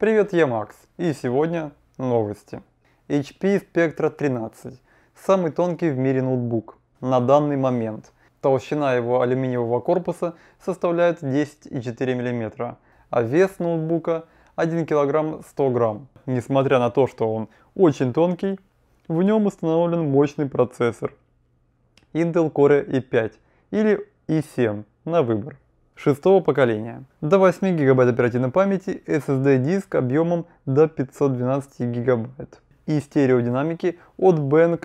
Привет, я Макс, и сегодня новости. HP Spectra 13 – самый тонкий в мире ноутбук на данный момент. Толщина его алюминиевого корпуса составляет 10,4 мм, а вес ноутбука 1 кг 100 грамм. Несмотря на то, что он очень тонкий, в нем установлен мощный процессор Intel Core i5 или i7 на выбор шестого поколения. До 8 ГБ оперативной памяти, SSD диск объемом до 512 ГБ и стереодинамики от Bang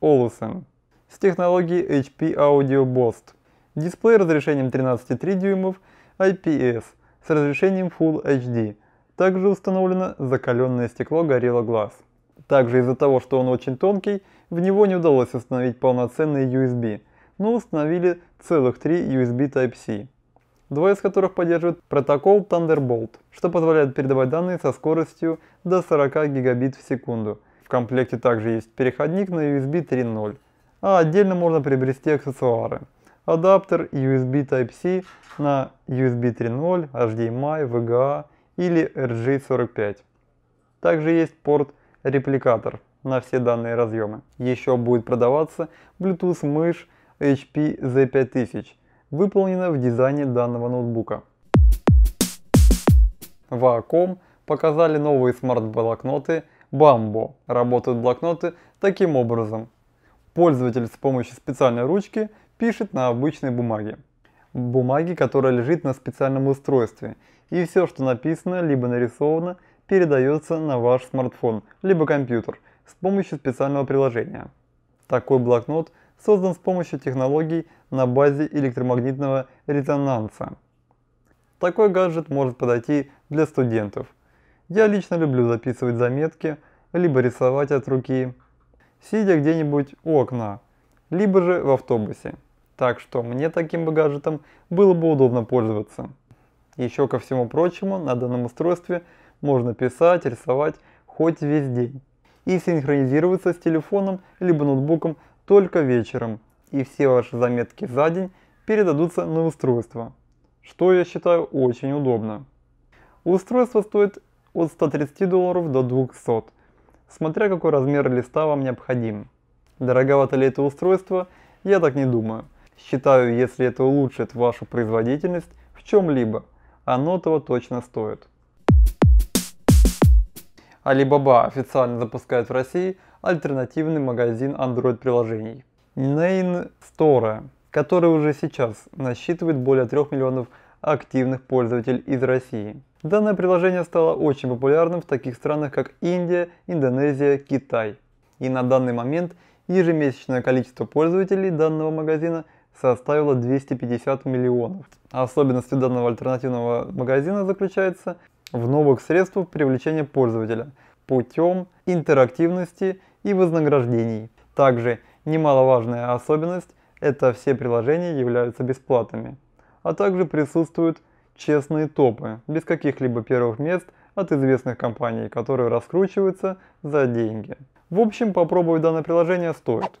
Olufsen с технологией HP Audio Boost. Дисплей разрешением 13,3 дюймов IPS с разрешением Full HD. Также установлено закаленное стекло Gorilla Glass. Также из-за того, что он очень тонкий, в него не удалось установить полноценный USB, но установили целых три USB Type-C двое из которых поддерживают протокол Thunderbolt, что позволяет передавать данные со скоростью до 40 гигабит в секунду. В комплекте также есть переходник на USB 3.0, а отдельно можно приобрести аксессуары. Адаптер USB Type-C на USB 3.0, HDMI, VGA или RJ45. Также есть порт репликатор на все данные разъемы. Еще будет продаваться Bluetooth мышь HP Z5000 выполнена в дизайне данного ноутбука. Wacom показали новые смарт-блокноты Bambo. Работают блокноты таким образом. Пользователь с помощью специальной ручки пишет на обычной бумаге. Бумаге, которая лежит на специальном устройстве. И все, что написано, либо нарисовано, передается на ваш смартфон, либо компьютер с помощью специального приложения. Такой блокнот создан с помощью технологий на базе электромагнитного резонанса. Такой гаджет может подойти для студентов. Я лично люблю записывать заметки, либо рисовать от руки, сидя где-нибудь у окна, либо же в автобусе. Так что мне таким бы гаджетом было бы удобно пользоваться. Еще ко всему прочему, на данном устройстве можно писать, рисовать хоть весь день и синхронизироваться с телефоном либо ноутбуком только вечером, и все ваши заметки за день передадутся на устройство, что я считаю очень удобно. Устройство стоит от 130 долларов до 200, смотря какой размер листа вам необходим. Дороговато ли это устройство, я так не думаю. Считаю, если это улучшит вашу производительность в чем-либо, оно того точно стоит. Alibaba официально запускает в России альтернативный магазин Android приложений. Nain Store, который уже сейчас насчитывает более 3 миллионов активных пользователей из России. Данное приложение стало очень популярным в таких странах, как Индия, Индонезия, Китай. И на данный момент ежемесячное количество пользователей данного магазина составило 250 миллионов. Особенностью данного альтернативного магазина заключается в новых средствах привлечения пользователя путем интерактивности и вознаграждений. Также немаловажная особенность – это все приложения являются бесплатными. А также присутствуют честные топы, без каких-либо первых мест от известных компаний, которые раскручиваются за деньги. В общем, попробовать данное приложение стоит.